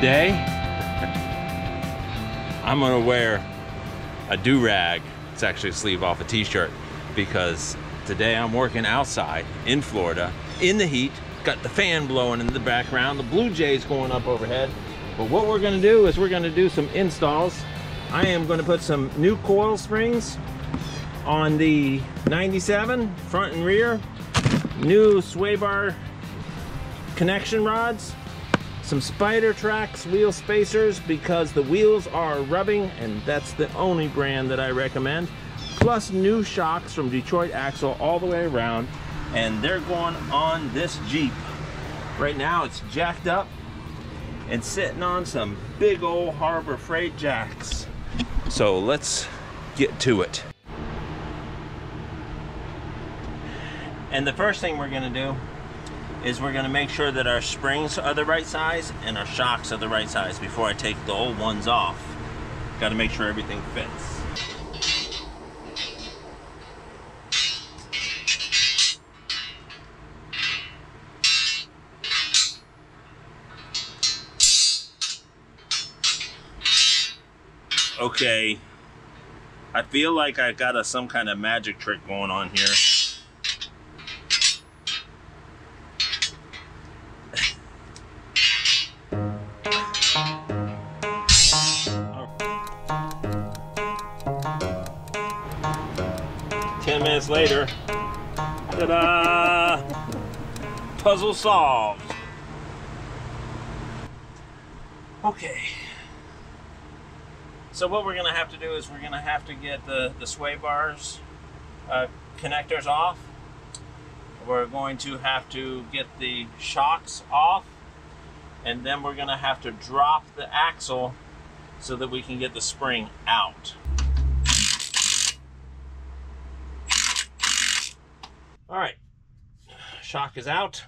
today I'm gonna wear a do-rag. It's actually a sleeve off a t-shirt because today I'm working outside in Florida in the heat. Got the fan blowing in the background, the Blue Jays going up overhead. But what we're gonna do is we're gonna do some installs. I am gonna put some new coil springs on the 97 front and rear, new sway bar connection rods, some Spidertrax wheel spacers because the wheels are rubbing and that's the only brand that I recommend. Plus new shocks from Detroit Axle all the way around and they're going on this Jeep. Right now it's jacked up and sitting on some big old Harbor Freight jacks. So let's get to it. And the first thing we're gonna do is we're gonna make sure that our springs are the right size and our shocks are the right size before I take the old ones off. Gotta make sure everything fits. Okay, I feel like I got a, some kind of magic trick going on here. Ten minutes later, ta-da! Puzzle solved. Okay. So what we're gonna have to do is we're gonna have to get the, the sway bars uh, connectors off. We're going to have to get the shocks off and then we're gonna have to drop the axle so that we can get the spring out. All right, shock is out.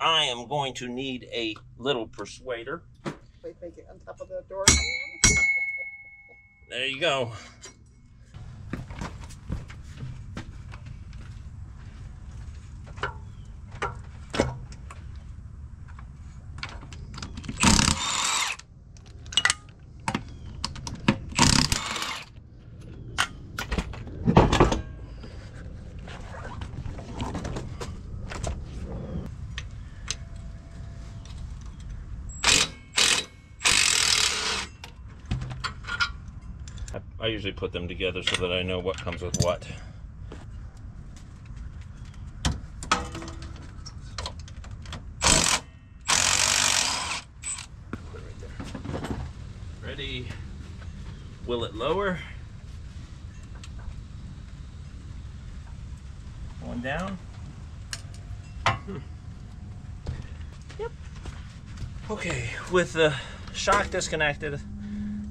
I am going to need a little persuader. Wait, make it on top of the door. There you go. I, I usually put them together so that I know what comes with what. Ready? Will it lower? One down. Hmm. Yep. Okay, with the shock disconnected,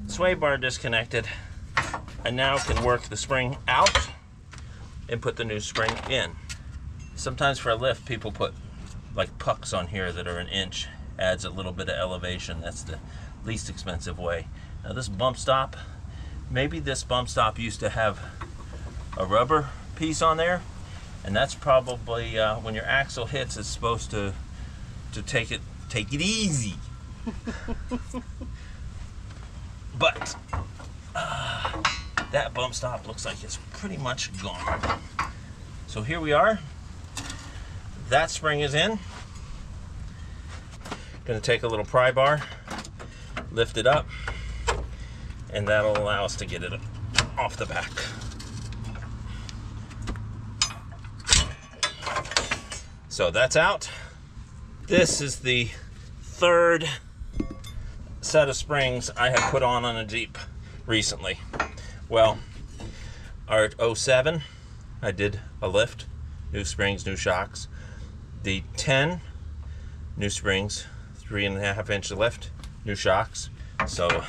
sway bar disconnected, I now can work the spring out and put the new spring in. Sometimes for a lift, people put like pucks on here that are an inch, adds a little bit of elevation. That's the least expensive way. Now this bump stop, maybe this bump stop used to have a rubber piece on there, and that's probably uh, when your axle hits, it's supposed to to take it take it easy. but that bump stop looks like it's pretty much gone. So here we are. That spring is in. Gonna take a little pry bar, lift it up, and that'll allow us to get it off the back. So that's out. This is the third set of springs I have put on on a Jeep recently. Well, our 07, I did a lift, new springs, new shocks. The 10, new springs, three and a half inch lift, new shocks. So,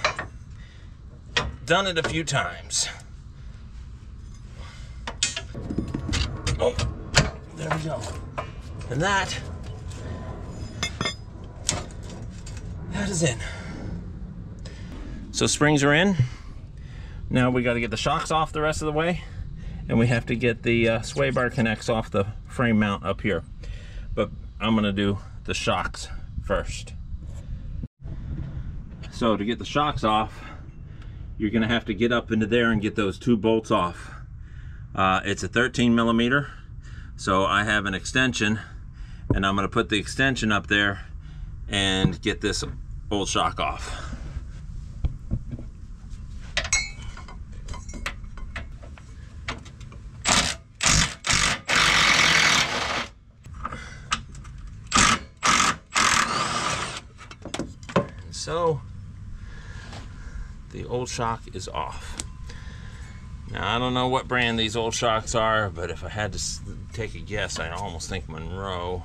done it a few times. Oh, there we go. And that, that is in. So springs are in. Now we got to get the shocks off the rest of the way and we have to get the uh, sway bar connects off the frame mount up here. But I'm gonna do the shocks first. So to get the shocks off, you're gonna have to get up into there and get those two bolts off. Uh, it's a 13 millimeter, so I have an extension and I'm gonna put the extension up there and get this old shock off. So the old shock is off. Now I don't know what brand these old shocks are, but if I had to take a guess, I almost think Monroe.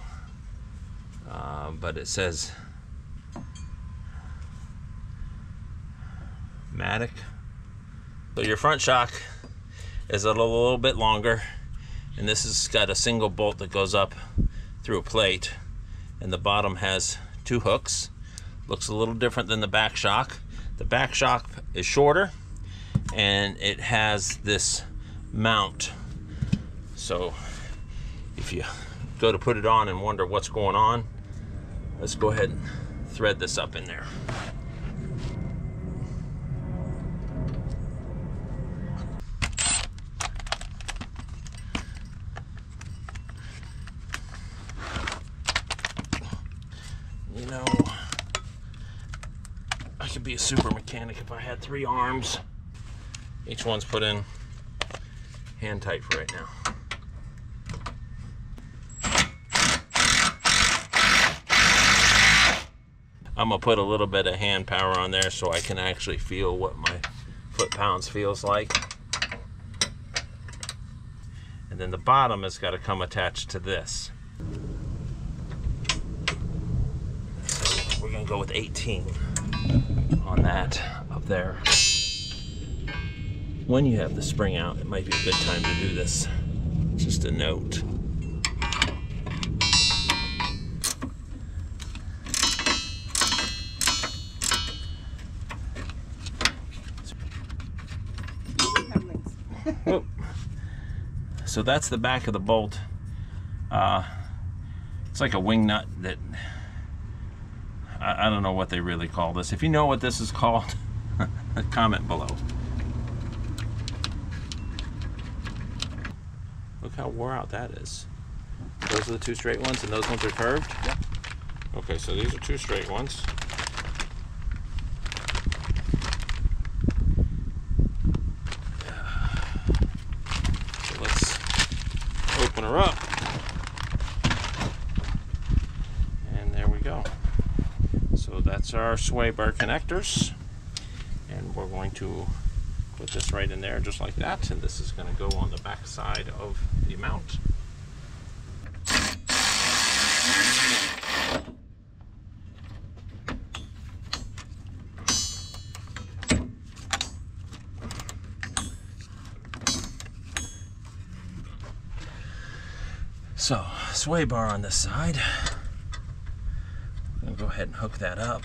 Uh, but it says Matic. So your front shock is a little, little bit longer, and this has got a single bolt that goes up through a plate, and the bottom has two hooks looks a little different than the back shock. The back shock is shorter and it has this mount. So if you go to put it on and wonder what's going on, let's go ahead and thread this up in there. You know, could be a super mechanic if I had three arms. Each one's put in hand tight for right now. I'm gonna put a little bit of hand power on there so I can actually feel what my foot pounds feels like. And then the bottom has got to come attached to this. So we're gonna go with 18 on that up there. When you have the spring out, it might be a good time to do this. Just a note. so that's the back of the bolt. Uh, it's like a wing nut that I, I don't know what they really call this. If you know what this is called, comment below. Look how wore out that is. Those are the two straight ones and those ones are curved? Yep. Okay, so these are two straight ones. So let's open her up. That's our sway bar connectors. And we're going to put this right in there just like that. And this is going to go on the back side of the mount. So, sway bar on this side ahead and hook that up.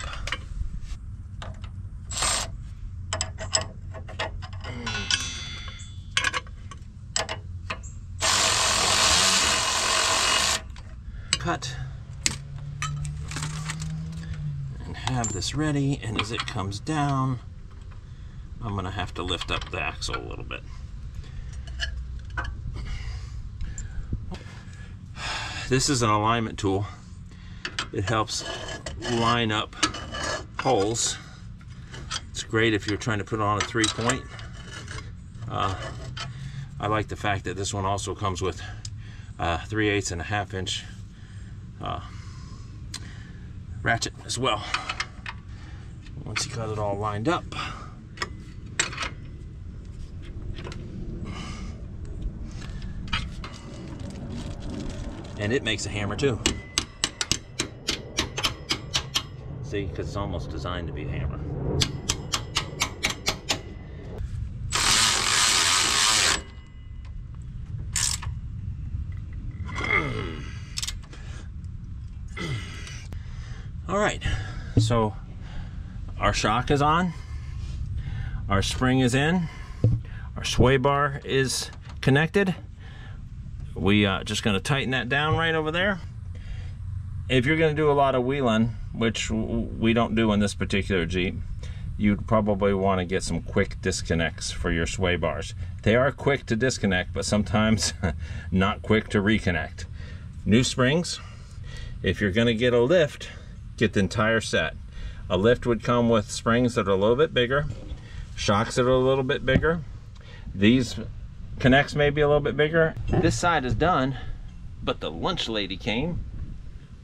Cut and have this ready and as it comes down I'm gonna have to lift up the axle a little bit. This is an alignment tool. It helps line up holes. It's great if you're trying to put on a three point. Uh, I like the fact that this one also comes with uh, 3 eighths and a half inch uh, ratchet as well. Once you got it all lined up, and it makes a hammer too. See, because it's almost designed to be a hammer. All right, so our shock is on, our spring is in, our sway bar is connected. We uh, just gonna tighten that down right over there if you're going to do a lot of wheeling, which we don't do in this particular Jeep, you'd probably want to get some quick disconnects for your sway bars. They are quick to disconnect, but sometimes not quick to reconnect. New springs, if you're going to get a lift, get the entire set. A lift would come with springs that are a little bit bigger, shocks that are a little bit bigger. These connects may be a little bit bigger. This side is done, but the lunch lady came,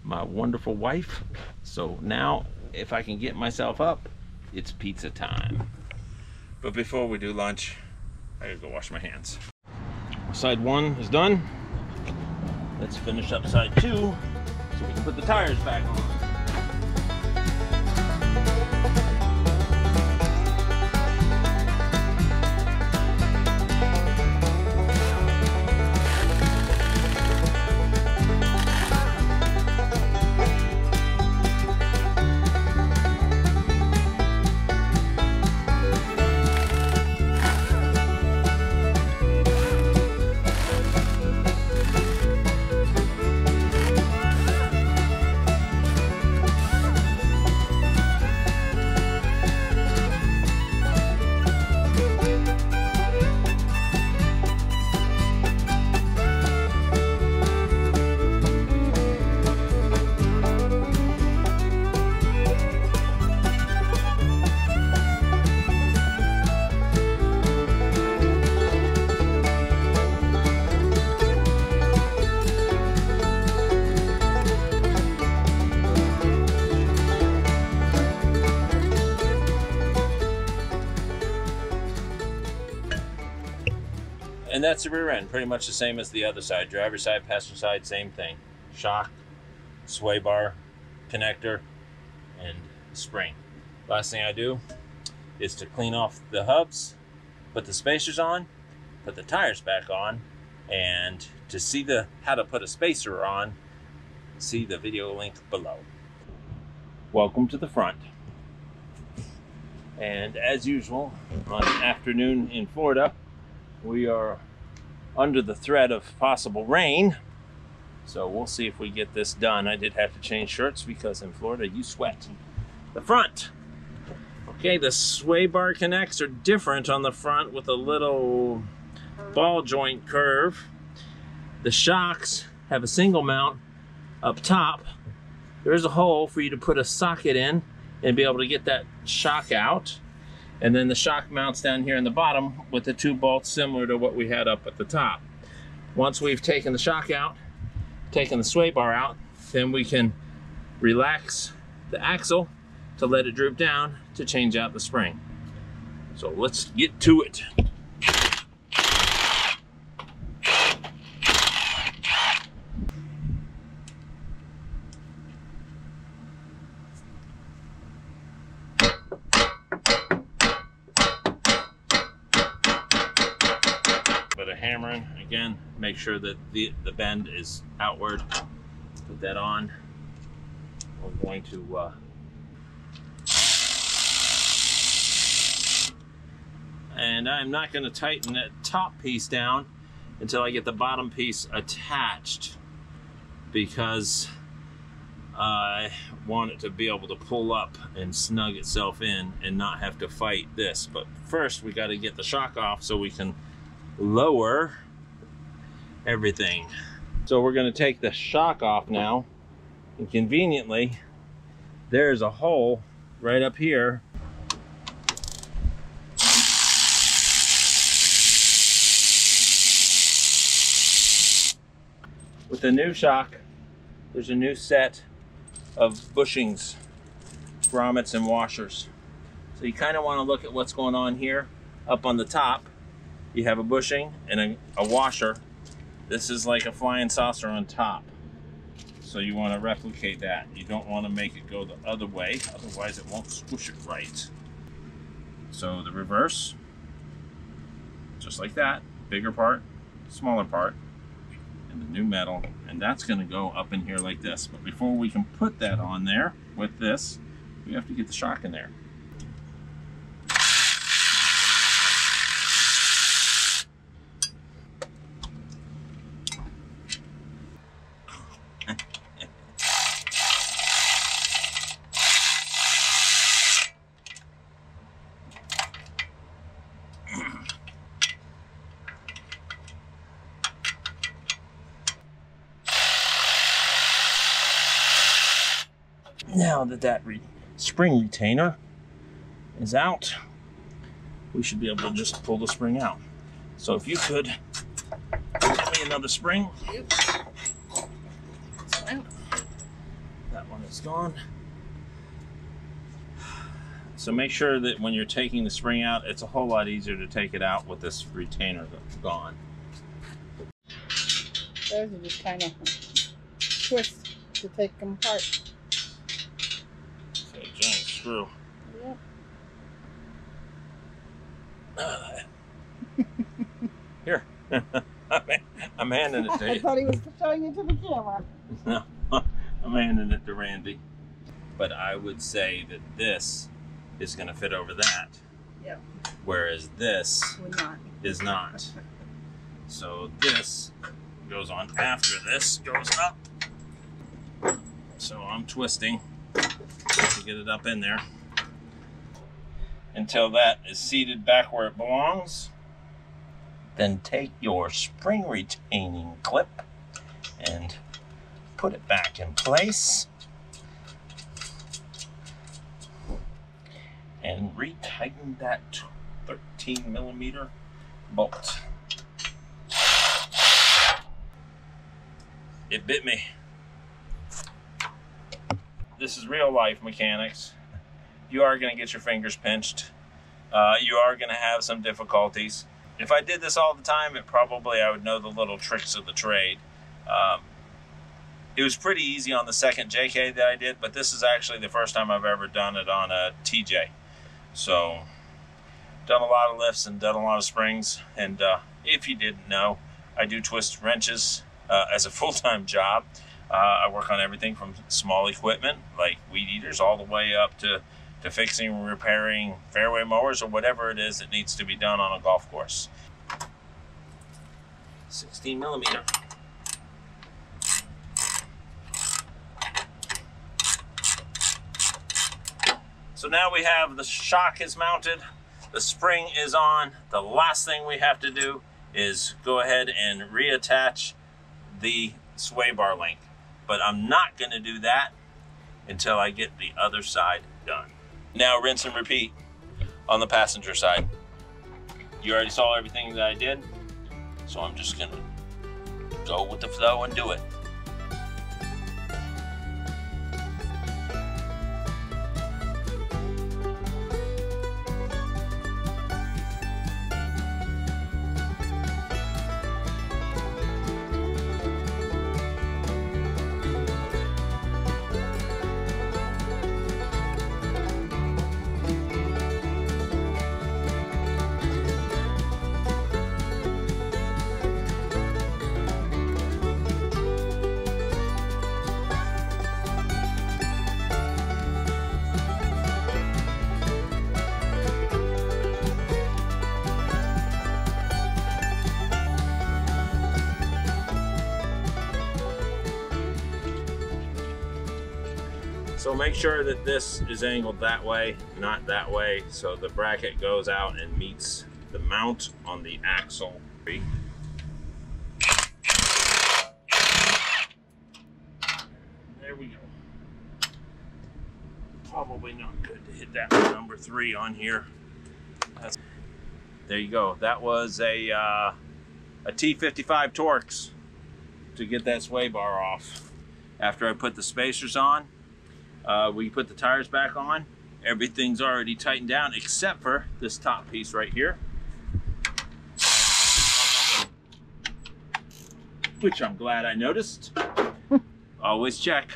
my wonderful wife. So now, if I can get myself up, it's pizza time. But before we do lunch, I gotta go wash my hands. Side one is done. Let's finish up side two so we can put the tires back on. That's the rear end, pretty much the same as the other side. Driver side, passenger side, same thing. Shock, sway bar, connector, and spring. Last thing I do is to clean off the hubs, put the spacers on, put the tires back on, and to see the how to put a spacer on, see the video link below. Welcome to the front. And as usual, on an afternoon in Florida, we are under the threat of possible rain. So we'll see if we get this done. I did have to change shirts because in Florida you sweat. The front. Okay, the sway bar connects are different on the front with a little ball joint curve. The shocks have a single mount up top. There's a hole for you to put a socket in and be able to get that shock out. And then the shock mounts down here in the bottom with the two bolts similar to what we had up at the top. Once we've taken the shock out, taken the sway bar out, then we can relax the axle to let it droop down to change out the spring. So let's get to it. Put a hammer in again, make sure that the, the bend is outward. Put that on. I'm going to uh, and I'm not going to tighten that top piece down until I get the bottom piece attached because I want it to be able to pull up and snug itself in and not have to fight this. But first we got to get the shock off so we can lower everything. So we're going to take the shock off now and conveniently there's a hole right up here. With the new shock there's a new set of bushings grommets and washers. So you kind of want to look at what's going on here. Up on the top you have a bushing and a, a washer this is like a flying saucer on top. So you want to replicate that. You don't want to make it go the other way otherwise it won't squish it right. So the reverse just like that bigger part smaller part and the new metal and that's going to go up in here like this. But before we can put that on there with this we have to get the shock in there Now that that re- spring retainer is out, we should be able to just pull the spring out. So if you could get me another spring. That one is gone. So make sure that when you're taking the spring out, it's a whole lot easier to take it out with this retainer gone. Those are just kind of twist to take them apart. Screw. Yep. Here. I'm handing it to you. I thought he was showing it to the camera. No, I'm handing it to Randy. But I would say that this is going to fit over that, Yep. whereas this not. is not. So this goes on after this goes up. So I'm twisting to get it up in there until that is seated back where it belongs. Then take your spring retaining clip and put it back in place. And retighten that 13 millimeter bolt. It bit me. This is real life mechanics. You are going to get your fingers pinched. Uh, you are going to have some difficulties. If I did this all the time, it probably I would know the little tricks of the trade. Um, it was pretty easy on the second JK that I did, but this is actually the first time I've ever done it on a TJ. So, done a lot of lifts and done a lot of springs. And uh, if you didn't know, I do twist wrenches uh, as a full time job. Uh, I work on everything from small equipment like weed eaters all the way up to, to fixing and repairing fairway mowers or whatever it is that needs to be done on a golf course. 16 millimeter. So now we have the shock is mounted, the spring is on. The last thing we have to do is go ahead and reattach the sway bar link. But I'm not going to do that until I get the other side done. Now rinse and repeat on the passenger side. You already saw everything that I did, so I'm just going to go with the flow and do it. So make sure that this is angled that way, not that way, so the bracket goes out and meets the mount on the axle. There we go. Probably not good to hit that number three on here. That's, there you go. That was a uh, a T55 Torx to get that sway bar off. After I put the spacers on, uh, we put the tires back on. Everything's already tightened down except for this top piece right here. Which I'm glad I noticed. always check.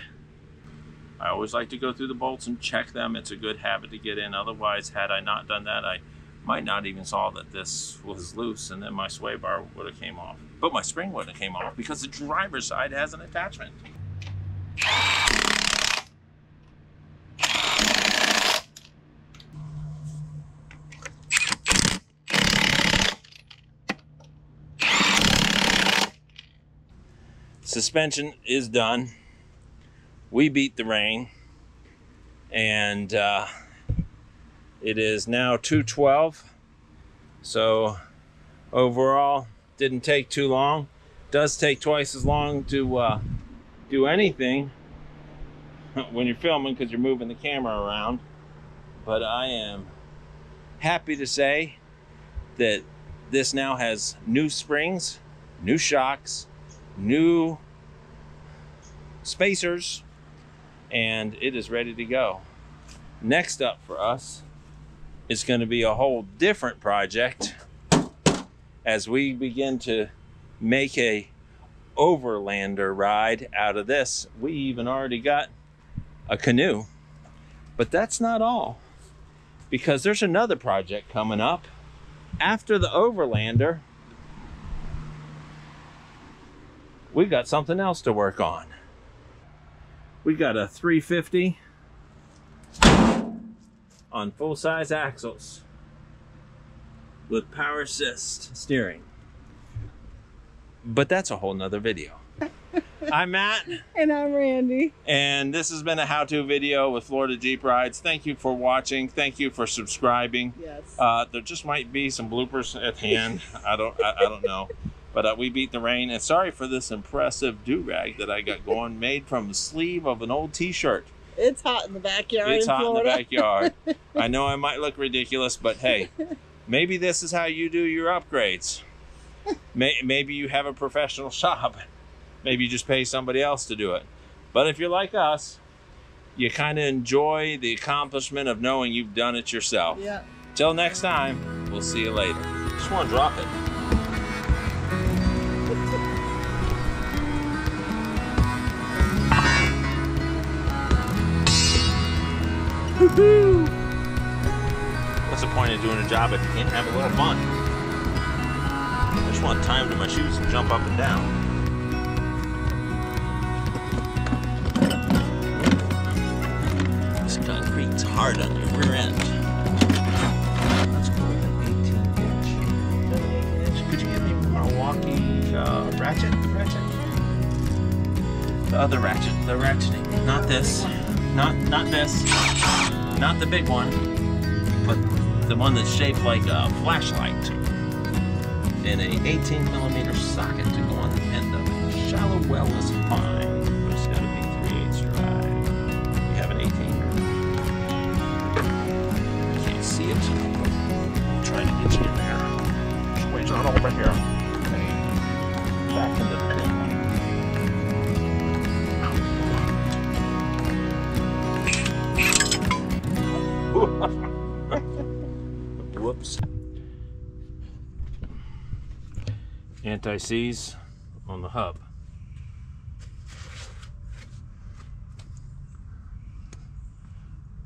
I always like to go through the bolts and check them. It's a good habit to get in. Otherwise, had I not done that, I might not even saw that this was loose and then my sway bar would have came off. But my spring wouldn't have came off because the driver's side has an attachment. Suspension is done. We beat the rain, and uh, it is now 212. So overall, didn't take too long. Does take twice as long to uh, do anything, when you're filming because you're moving the camera around. But I am happy to say that this now has new springs, new shocks, new spacers, and it is ready to go. Next up for us is going to be a whole different project as we begin to make a overlander ride out of this. We even already got a canoe. But that's not all. Because there's another project coming up after the overlander. We've got something else to work on. We got a 350 on full-size axles with power assist steering. But that's a whole nother video. I'm Matt. And I'm Randy. And this has been a how-to video with Florida Jeep Rides. Thank you for watching. Thank you for subscribing. Yes. Uh, there just might be some bloopers at hand. I don't. I, I don't know. But uh, we beat the rain. And sorry for this impressive do rag that I got going, made from the sleeve of an old T-shirt. It's hot in the backyard. It's in hot Florida. in the backyard. I know I might look ridiculous, but hey, maybe this is how you do your upgrades. May, maybe you have a professional shop. Maybe you just pay somebody else to do it. But if you're like us, you kind of enjoy the accomplishment of knowing you've done it yourself. Yeah. Till next time, we'll see you later. Just want to drop it. What's the point of doing a job if you can't have a little fun? I just want time to my shoes and jump up and down. This concrete's hard on your rear end. Let's go with an 18 inch. Could you give me Milwaukee uh, ratchet? Ratchet. The other ratchet. The ratcheting. Not this. Not not this. Not the big one. But the one that's shaped like a flashlight. And a 18 millimeter socket to go on Anti-seize on the hub.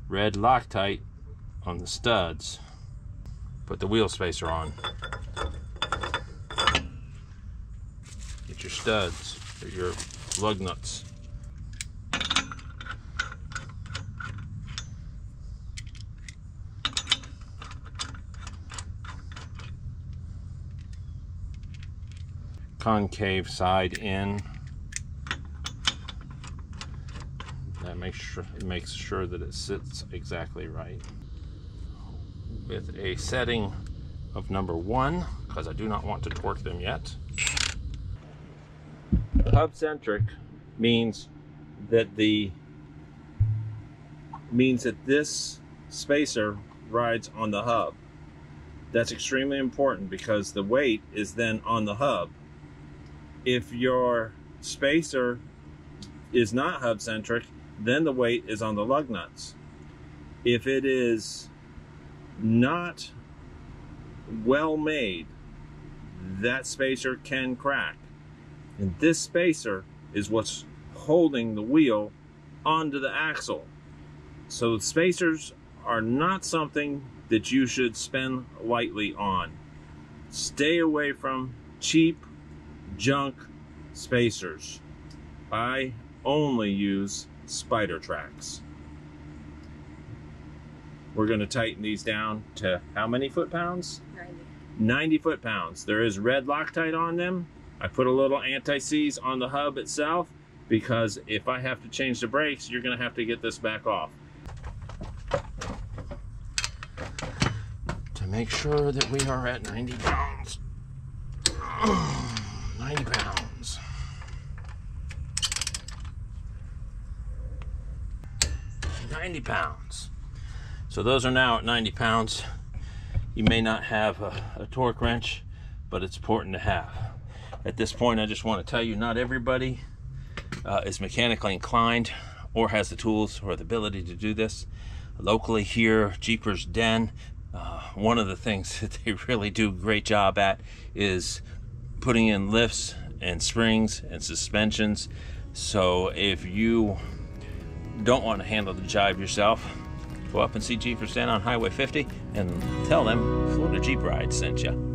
Red Loctite on the studs. Put the wheel spacer on. Get your studs or your lug nuts. Concave side in. That makes sure makes sure that it sits exactly right. With a setting of number one, because I do not want to torque them yet. Hub centric means that the means that this spacer rides on the hub. That's extremely important because the weight is then on the hub. If your spacer is not hub centric, then the weight is on the lug nuts. If it is not well made, that spacer can crack. And this spacer is what's holding the wheel onto the axle. So spacers are not something that you should spend lightly on. Stay away from cheap junk spacers. I only use Spidertrax. We're going to tighten these down to how many foot pounds? 90. 90 foot pounds. There is red Loctite on them. I put a little anti-seize on the hub itself because if I have to change the brakes, you're going to have to get this back off. To make sure that we are at 90 pounds. 90 pounds. 90 pounds. So those are now at 90 pounds. You may not have a, a torque wrench, but it's important to have. At this point, I just want to tell you not everybody uh, is mechanically inclined or has the tools or the ability to do this. Locally here, Jeepers Den, uh, one of the things that they really do a great job at is putting in lifts and springs and suspensions. So if you don't want to handle the jive yourself, go up and see Jeepers Den on Highway 50 and tell them Florida Jeep Ride sent you.